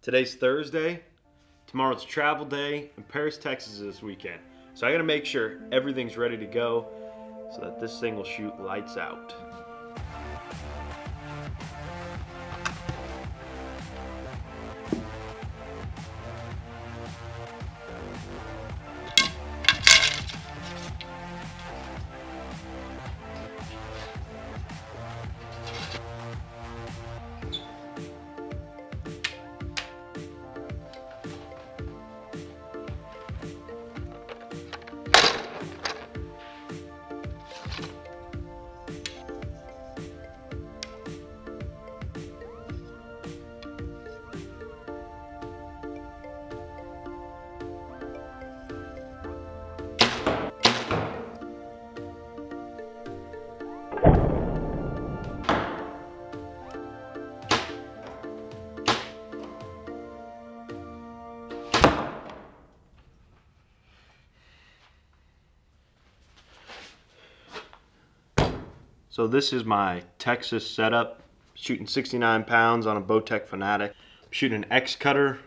Today's Thursday. Tomorrow's travel day, and Paris, Texas is this weekend. So I gotta make sure everything's ready to go so that this thing will shoot lights out. So this is my Texas setup, shooting 69 pounds on a Bowtech Fanatic. I'm shooting an X cutter.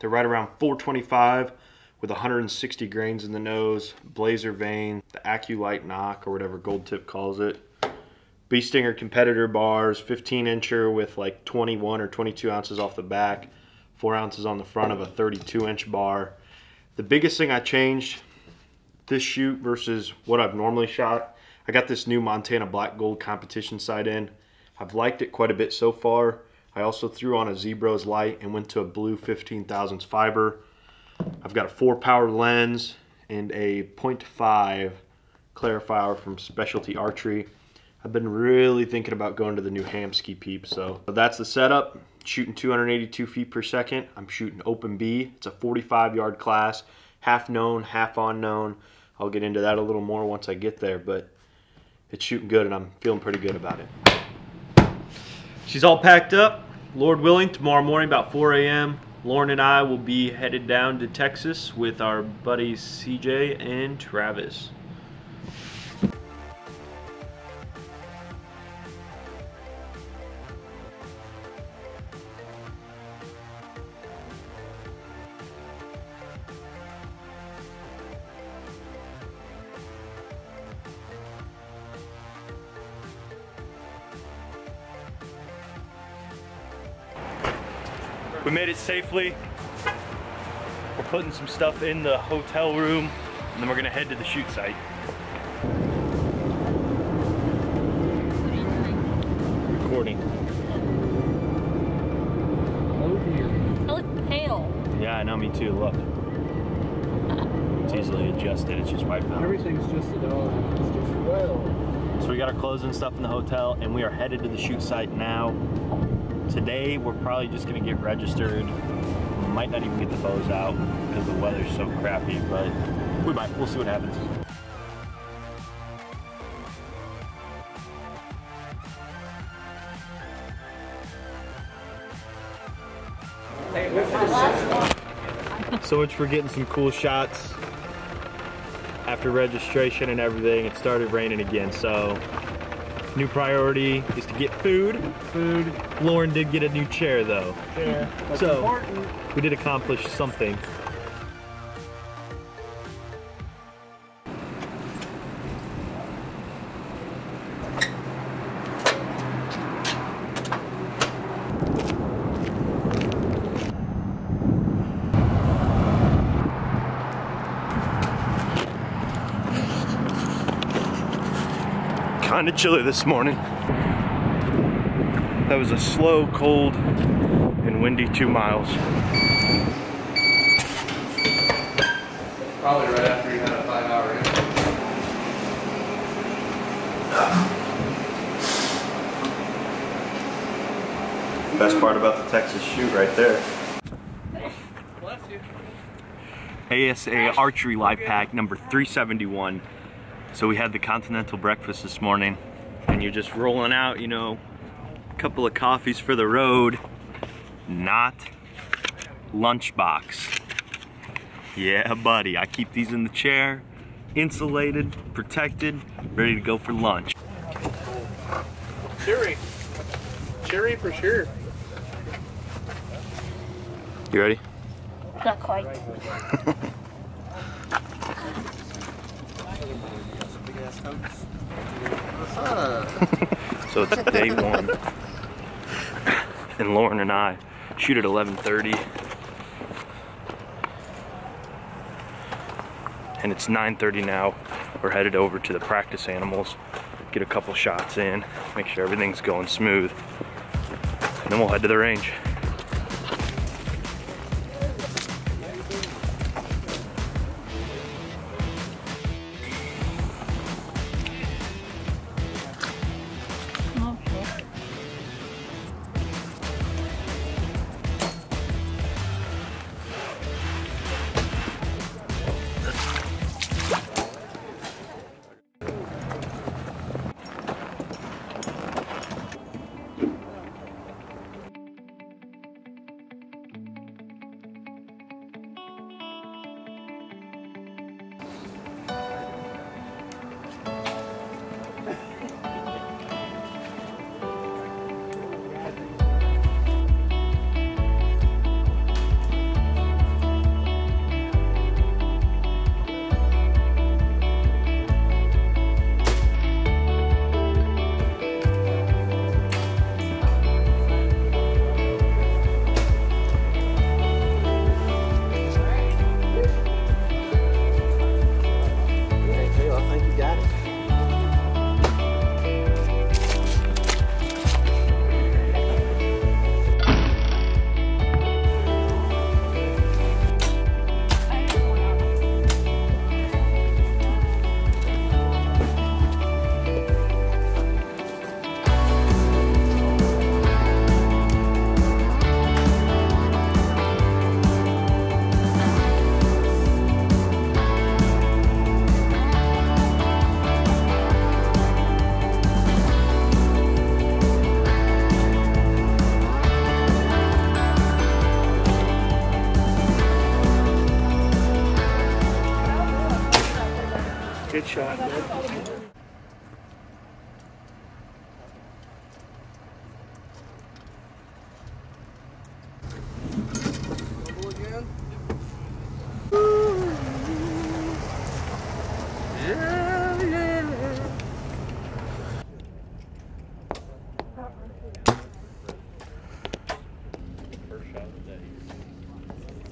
They're right around 425 with 160 grains in the nose, blazer vane, the AccuLite nock or whatever Gold Tip calls it. Bee Stinger competitor bars, 15 incher with like 21 or 22 ounces off the back, 4 ounces on the front of a 32 inch bar. The biggest thing I changed this shoot versus what I've normally shot I got this new Montana Black Gold competition sight in. I've liked it quite a bit so far. I also threw on a Zebros light and went to a blue 15 thousandths fiber. I've got a four power lens and a 0.5 clarifier from Specialty Archery. I've been really thinking about going to the new Hamskea Peep, so that's the setup. Shooting 282 feet per second. I'm shooting open B. It's a 45 yard class, half known, half unknown. I'll get into that a little more once I get there, but it's shooting good and I'm feeling pretty good about it. She's all packed up. Lord willing, tomorrow morning about 4 a.m., Lauren and I will be headed down to Texas with our buddies CJ and Travis. We made it safely. We're putting some stuff in the hotel room and then we're gonna head to the shoot site. Recording. I look pale. Yeah, I know, me too, look. It's easily adjusted, it's just wiped out. Everything's just a dog. It's just well. So we got our clothes and stuff in the hotel and we are headed to the shoot site now. Today we're probably just gonna get registered. Might not even get the bows out because the weather's so crappy, but we might. We'll see what happens. So much for getting some cool shots after registration and everything. It started raining again, so New priority is to get food. Food. Lauren did get a new chair though. Yeah. That's So- important. We did accomplish something. Kind of chilly this morning. That was a slow, cold, and windy two miles. Probably right after you had a five hour interview. Best part about the Texas shoot right there. Bless you. ASA Archery Life Pack number 371. So we had the continental breakfast this morning and you're just rolling out, you know, a couple of coffees for the road, not lunchbox. Yeah, buddy, I keep these in the chair, insulated, protected, ready to go for lunch. Cherry, cherry for sure. You ready? Not quite. So it's day one, and Lauren and I shoot at 11:30, and it's 9:30 now. We're headed over to the practice animals, get a couple shots in, make sure everything's going smooth, and then we'll head to the range.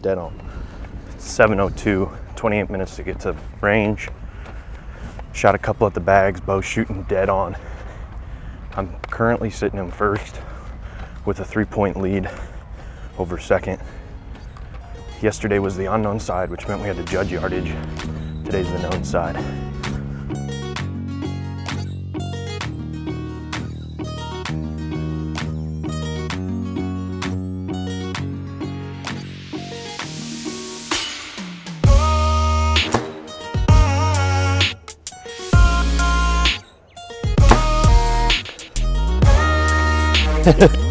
Dead on. 702, 28 minutes to get to range. Shot a couple at the bags, both shooting dead on. I'm currently sitting in first with a three point lead over second. Yesterday was the unknown side, which meant we had to judge yardage. Today's the known side. 嘿 嘿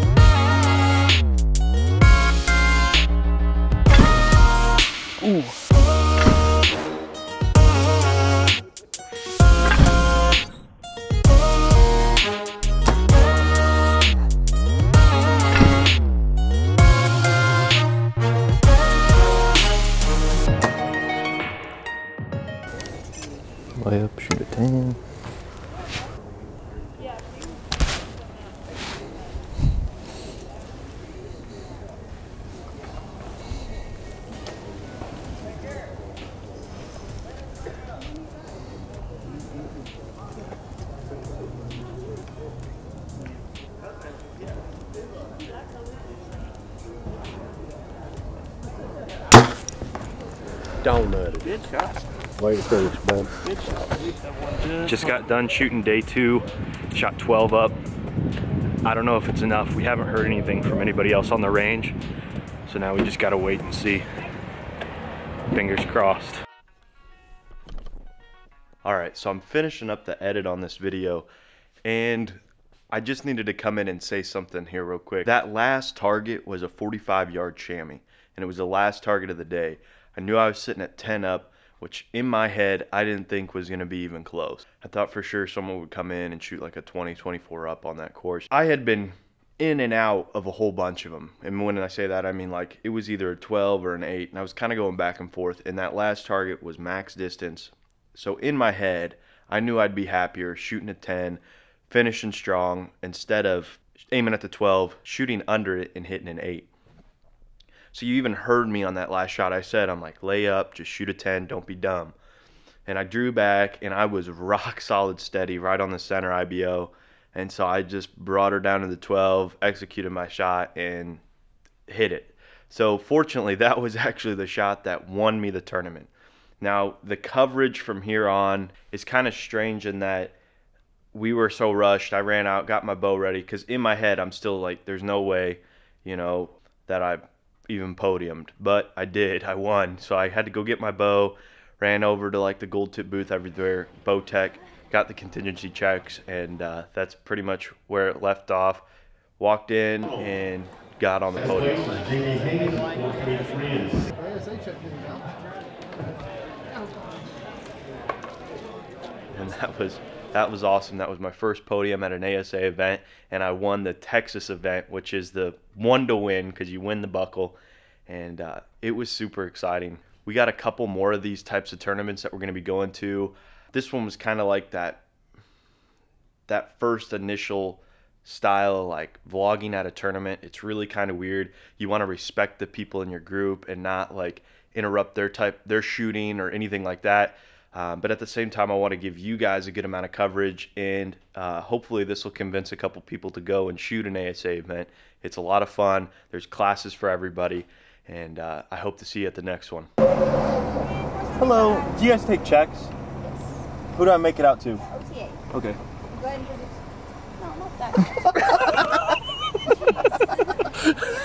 Donut. Good shot. Way to finish, man. Good shot. Just got done shooting day two, shot 12 up. I don't know if it's enough. We haven't heard anything from anybody else on the range. So now we just gotta wait and see. Fingers crossed. All right, so I'm finishing up the edit on this video and I just needed to come in and say something here real quick. That last target was a 45 yard chamois and it was the last target of the day. I knew I was sitting at 10 up, which in my head I didn't think was going to be even close. I thought for sure someone would come in and shoot like a 20, 24 up on that course. I had been in and out of a whole bunch of them. And when I say that, I mean like it was either a 12 or an 8, and I was kind of going back and forth. And that last target was max distance. So in my head, I knew I'd be happier shooting a 10, finishing strong, instead of aiming at the 12, shooting under it, and hitting an 8. So you even heard me on that last shot. I said, I'm like, lay up, just shoot a 10, don't be dumb. And I drew back, and I was rock solid steady right on the center IBO and so I just brought her down to the 12, executed my shot, and hit it. So fortunately, that was actually the shot that won me the tournament. Now, the coverage from here on is kind of strange in that we were so rushed. I ran out, got my bow ready, because in my head, I'm still like, there's no way, you know, that I even podiumed. But I did. I won. So I had to go get my bow, ran over to like the gold tip booth everywhere, Bowtech got the contingency checks, and uh, that's pretty much where it left off. Walked in and got on the podium. And that was that was awesome. That was my first podium at an ASA event, and I won the Texas event, which is the one to win because you win the buckle, and uh, it was super exciting. We got a couple more of these types of tournaments that we're going to be going to. This one was kind of like that that first initial style of like vlogging at a tournament. It's really kind of weird. You want to respect the people in your group and not like interrupt their type their shooting or anything like that um, but at the same time i want to give you guys a good amount of coverage and uh, hopefully this will convince a couple people to go and shoot an asa event it's a lot of fun there's classes for everybody and uh, i hope to see you at the next one hello do you guys take checks who do I make it out to? OTA. Okay. Go ahead and visit. No, not that.